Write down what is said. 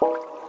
Música